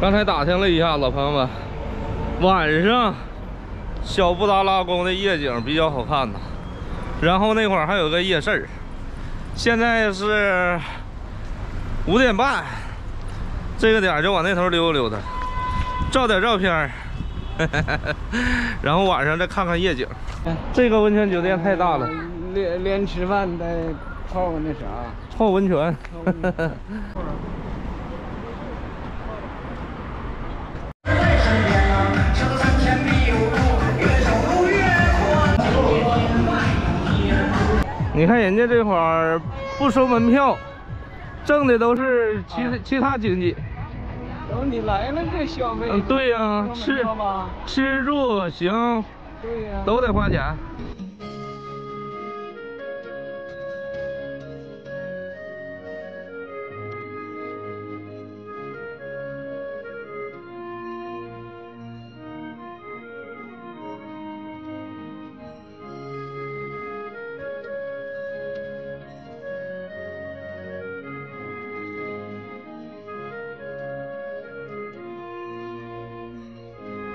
刚才打听了一下老，朋友们，晚上小布达拉宫的夜景比较好看呐。然后那会儿还有个夜市儿，现在是五点半，这个点儿就往那头溜达溜达，照点照片儿，然后晚上再看看夜景。这个温泉酒店太大了，连连吃饭带泡个那啥，泡温泉。你看人家这会儿不收门票，挣的都是其其他经济。等你来了这消费。嗯，对呀、不吃吃住行对呀、都得花钱。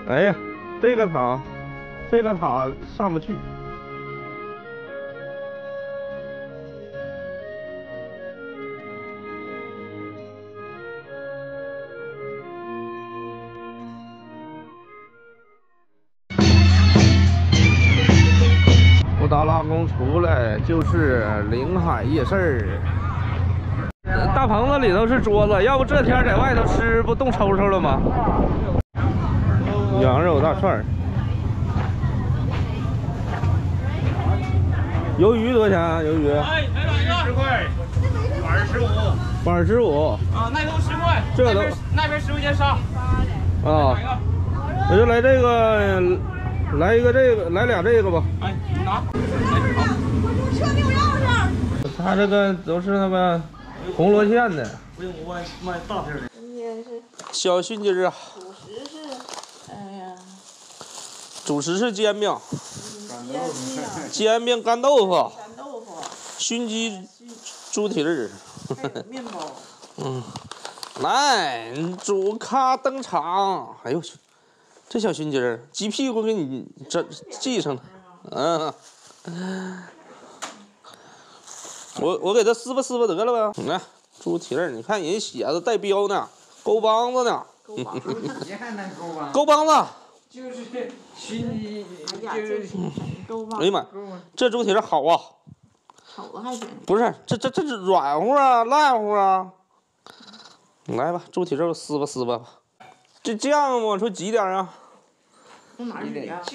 哎呀，这个塔，这个塔上不去。布达拉宫出来就是临海夜市，大棚子里头是桌子，要不这天在外头吃不冻抽抽了吗？羊肉大串儿，鱿鱼多少钱啊？鱿鱼哎，来两个，十块，二十五。八十五啊，那都十块。这个都那边十块钱杀。啊？我就来这个，来一个这个，来俩这个吧。哎，你拿。哎，好。它这个都是那个红罗县的不用我卖大片的。也是，小熏鸡儿啊，主食是，哎呀，主食是煎饼、煎饼、干豆腐、干豆腐，熏鸡、猪蹄儿。面包。嗯，来，主咖登场。哎呦我去，这小熏鸡儿，鸡屁股给你这系上了。嗯，我我给它撕吧撕吧得了呗。你看，猪蹄儿，你看人写的带标呢，勾帮子呢，勾帮，子。就是熏鸡，哎呀，就这哎，呀妈。这猪蹄儿好啊！好啊还行。不是，这这这是软乎啊，烂乎啊。来吧，猪蹄肉撕吧撕吧。这酱往出挤点儿啊？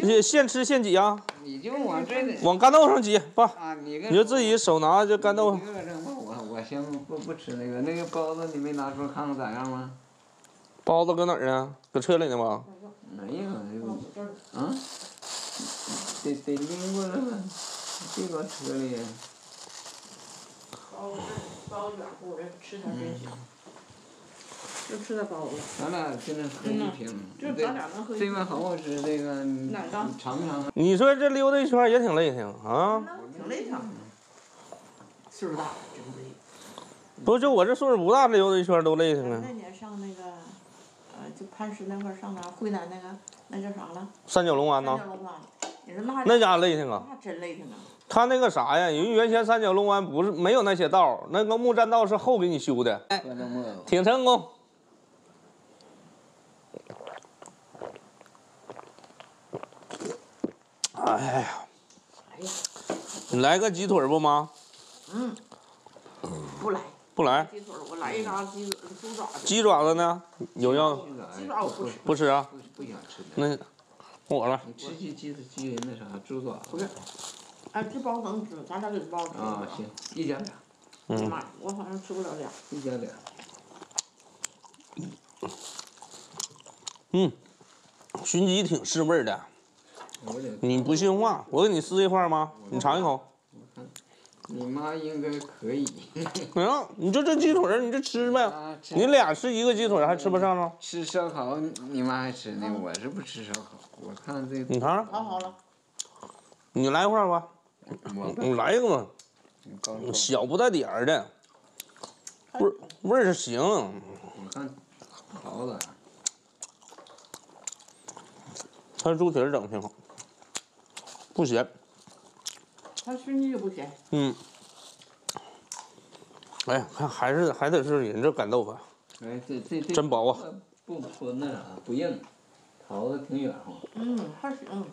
你现吃现挤啊，你就往这里往干豆上挤不。啊，你跟你就自己手拿就干豆我我先不不吃那个那个包子，你没拿出来看看咋样吗？包子搁哪儿呢？搁车里呢吗？没有，那个啊，得得拎过来吧，这个车里。包子包子软乎的，吃它真香。就吃它包子，咱俩现在喝一瓶，就咱俩能喝一这个好好吃，这个你哪个尝尝。你说这溜达一圈也挺累挺啊？挺累挺。岁数大了，真累。不就我这岁数不大，溜达一圈都累挺啊。那年上那个，呃，就磐石那块儿上哪儿？惠南那个，那叫啥了？三角龙湾呐三，角龙湾。你说那那家累挺啊。那真累挺啊！他那个啥呀？因为原先三角龙湾不是没有那些道儿，那个木栈道是后给你修的，哎，挺成功。哎呀，哎呀，你来个鸡腿儿不吗？嗯，不来不来？鸡腿儿，我来一嘎鸡腿猪爪子。鸡爪子呢？有要鸡爪我不吃，不吃啊？不不想吃。那我了。你吃鸡鸡的鸡那啥猪爪不是。哎，这包能吃，咱俩给包吃。啊，行，一家俩，嗯，哎呀妈呀，我好像吃不了俩。一家俩。嗯，熏鸡挺是味儿的。你不信话，我给你撕一块儿吗？你尝一口。你妈应该可以。哎 呀，你就这鸡腿你就吃呗。你俩吃一个鸡腿还吃不上吗？吃烧烤，你妈还吃呢，我是不吃烧烤。我看这。你尝尝。烤好了。你来一块吧。我来一个吧。小不带点儿的。味味儿行。我看，好的。猪蹄儿整挺好，不咸。它熏鸡就不咸。嗯。哎呀，看还是还得是人这干豆腐，哎，这这这真薄啊！不不那啥，不硬，桃子挺软和。嗯，还行，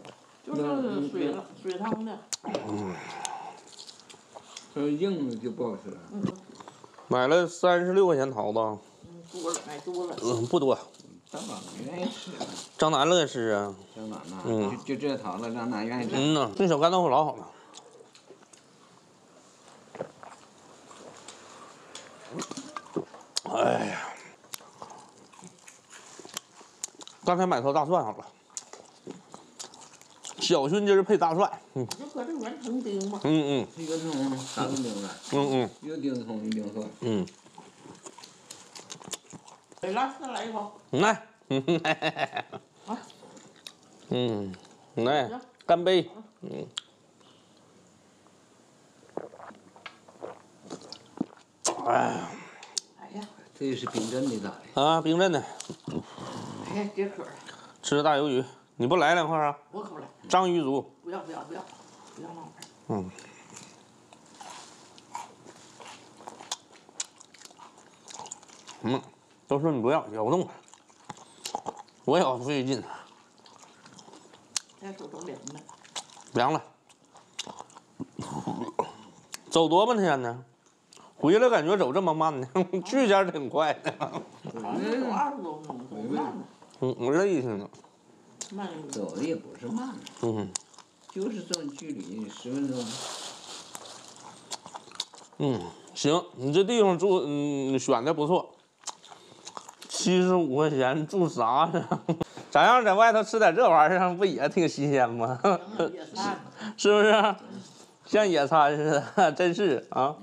就是水水汤的。要是硬的就不好吃了。嗯买了三十六块钱桃子，嗯，多了买多了。嗯，不多。张楠没愿意吃，张楠乐吃啊。张楠呐，嗯就就这桃子，张楠愿意吃。嗯呐，这小干豆腐老好了。哎呀，刚才买头大蒜好了，小熏鸡儿配大蒜，嗯。就搁这圆成丁嘛。嗯一个葱，三个丁子，嗯嗯。又丁葱又丁蒜。嗯。给拉丝来一口。嗯，来，嗯啊。嗯，来，干杯，嗯。哎呀，这是冰镇的咋的？啊，冰镇的，哎呀，解渴了，吃大鱿鱼，你不来两块啊？我可不来，章鱼足，不要不要不要，不要浪费。嗯。嗯，都说你不要咬不动了，我咬费劲，在手都凉了。凉了。走多半天呢？回来感觉走这么慢呢，去家挺快的。好像走二十多分钟，走慢了，嗯，我累挺呢。慢。走的也不是慢，嗯就是这么距离十分钟。嗯，行，你这地方住，嗯，选的不错。七十五块钱住啥呢？咱要在外头吃点这玩意儿，不也挺新鲜吗？是不是？像野餐似的，真是啊！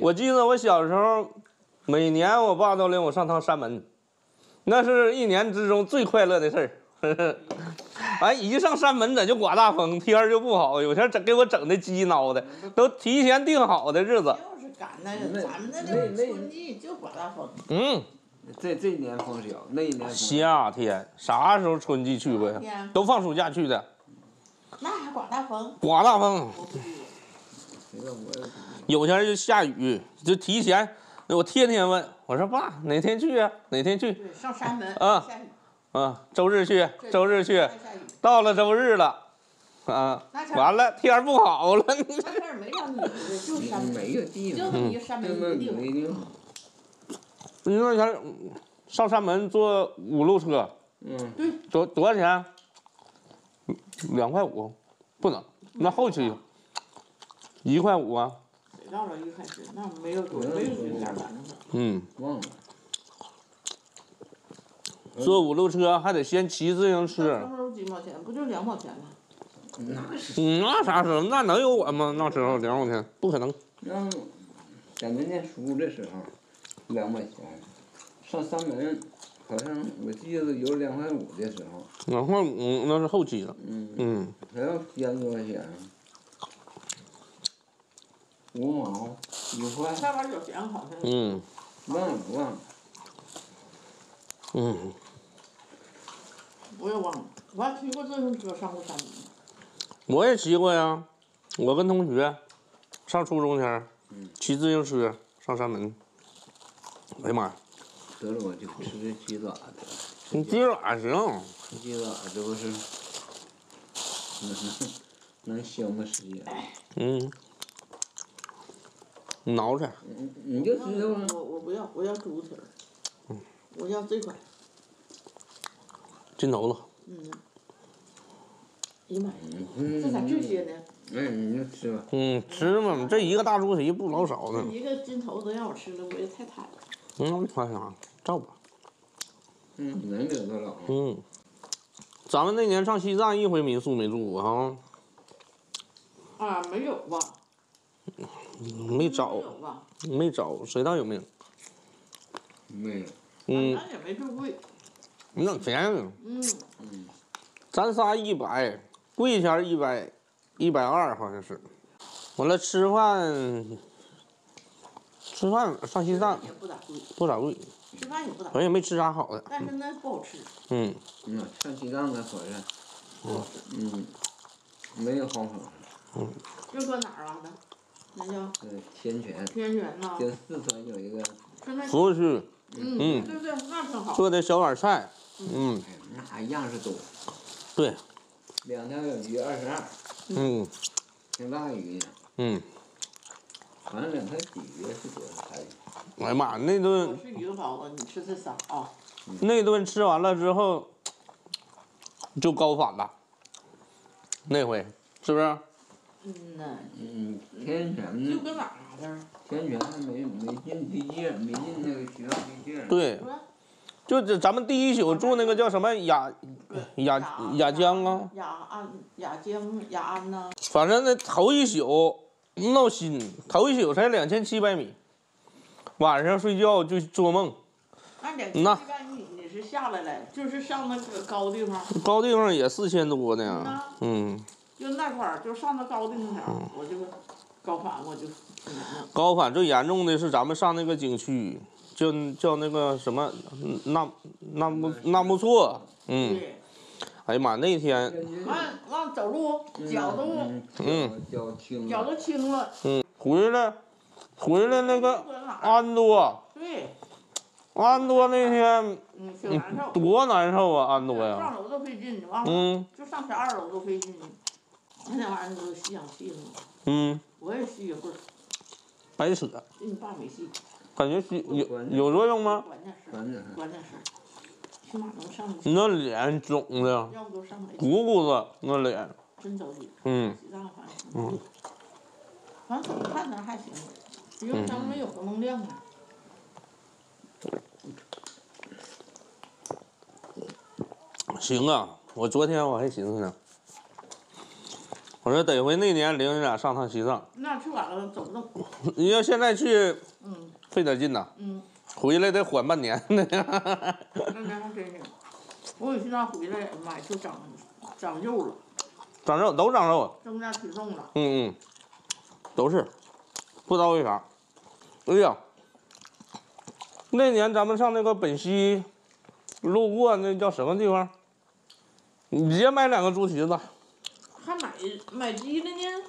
我记得我小时候，每年我爸都领我上趟山门，那是一年之中最快乐的事儿。完一上山门，咋就刮大风，天儿就不好，有天整给我整的鸡挠的，都提前定好的日子。就是赶那那个，咱们那那都是春季，就刮大风。嗯，这这年风小，那一年夏天啥时候春季去过呀？都放暑假去的，那还刮大风？刮大风，有天就下雨，就提前，我天天问我说爸哪天去啊？哪天去？上山门啊啊，周日去，周日去。到了周日了，啊完了天儿不好了，那没让你的，就 山门，没一山门这么一个地方。没地。你那前上山门坐五路车，嗯，多多少钱？两块五，不能，那后期一块五啊，谁到了一开始那没有多，没有几点反正是。嗯，忘了。坐五路车还得先骑自行那车时，候几毛钱？不就两毛钱吗？那是嗯，那啥时候那能有我吗？那时候两毛钱不可能，让咱们念书的时候，两毛钱，上三门，好像我记得有两块五的时候，两块五那是后期了，嗯，嗯，还要添多块钱？五毛，一块，下边有钱好像。嗯忘了忘了。嗯，我也忘了，我还骑过自行车上过山。我也骑过呀，我跟同学上初中前儿嗯骑自行车上山门，哎呀妈呀！得了，我就吃这鸡爪子，你鸡爪行，吃鸡爪子不是，能能消磨时间。嗯，你挠着，你你就知道了。我我不要，我要猪蹄儿。我要这款，筋头子，嗯。哎呀妈这咋这些呢？哎，你就吃吧。嗯，吃嘛，这一个大猪蹄不老少呢。一个筋头子让我吃了，我也太贪了。嗯，看啥？照吧。嗯，能得多少？嗯，咱们那年上西藏一回民宿没住过哈，啊，没有吧？没找没有吧？没找，谁道有没有？没有。嗯，咱也没住贵。那便宜，嗯嗯，咱仨一百，贵前一百，一百二好像是。完了吃饭，吃饭上西藏也不咋贵，不咋贵，吃饭也不咋贵，我也没吃啥好的。但是那不好吃。嗯，嗯，上西藏那回来，嗯嗯，没有好好。嗯。又搁哪儿啊？那那叫呃，天泉，天泉呐。跟四川有一个，服务区嗯，嗯对对，那挺好。做的小碗菜，嗯，哎，那样式多，对，两条小鱼二十二，嗯挺大鱼呢，嗯，反正两条鲫鱼是多少海鱼？哎呀妈，那我顿吃鱼子包子，你吃这仨啊？那顿吃完了之后就高反了，那回是不是？嗯呐，嗯，天就泉，搁哪儿天泉还没没进地界，没进那个学校地界。对，就这咱们第一宿住那个叫什么雅雅雅江啊，雅安、雅江、雅安呐。反正那头一宿闹心，头一宿才两千七百米，晚上睡觉就做梦，那两千七百米你是下来了，就是上那个高地方，高地方也四千多呢，嗯，就那块儿，就上那高的那点儿，我就高反，我就。高反最严重的是咱们上那个景区，叫叫那个什么纳纳木纳木错，嗯，对，哎呀妈，那天完完走路脚都嗯，脚轻脚了，都青了，嗯回来回来那个？安多对，安多那天嗯，挺难受。多难受啊，安多呀，上楼都费劲，嗯就上前二楼都费劲。那玩意儿都吸氧气了？嗯，我也吸一会儿，白扯，你爸没吸，感觉是有有作用吗？关键是反正关键是，起码能上，你那脸肿的，要不都上不来，鼓鼓的那脸，真着急。嗯西藏反正，反正怎么看咱还行，因为咱们有活动量啊。行啊，我昨天我还寻思呢，我说得回那年领你俩上趟西藏，那去晚了走不动，你要现在去嗯费点劲呐，嗯，回来得缓半年呢。那年还真是，我有西藏回来，妈就长长肉了，长肉都长肉，增加体重了。嗯嗯，都是，不知道为啥。哎呀，那年咱们上那个本溪，路过那叫什么地方？你直接买两个猪蹄子，还买买鸡了呢，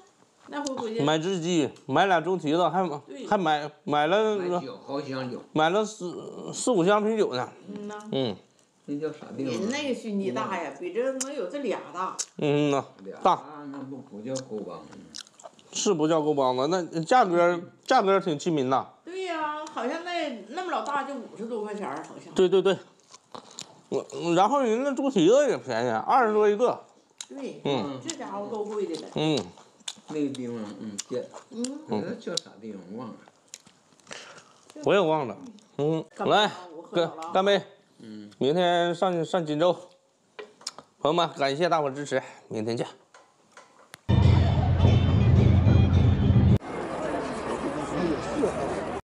那回回去。买只鸡，买俩猪蹄子，还买还买买了买酒，好香酒，买了四四五箱啤酒呢。嗯呐，嗯那叫啥地方？人那个熏鸡大呀，比这能有这俩大。嗯呐，俩大那不不叫沟帮，是不叫沟帮子，那价格价格挺亲民的。对呀、好像那那么老大就五十多块钱儿，好像。对对对，我然后人那猪蹄子也便宜，二十多一个。对，嗯。这家伙够贵的了。嗯，那个地方，嗯，叫，嗯，那叫啥地方？忘了，我也忘了。嗯，来干杯啊我喝干早了啊。干杯！嗯，明天上上锦州，朋友们，感谢大伙支持，明天见。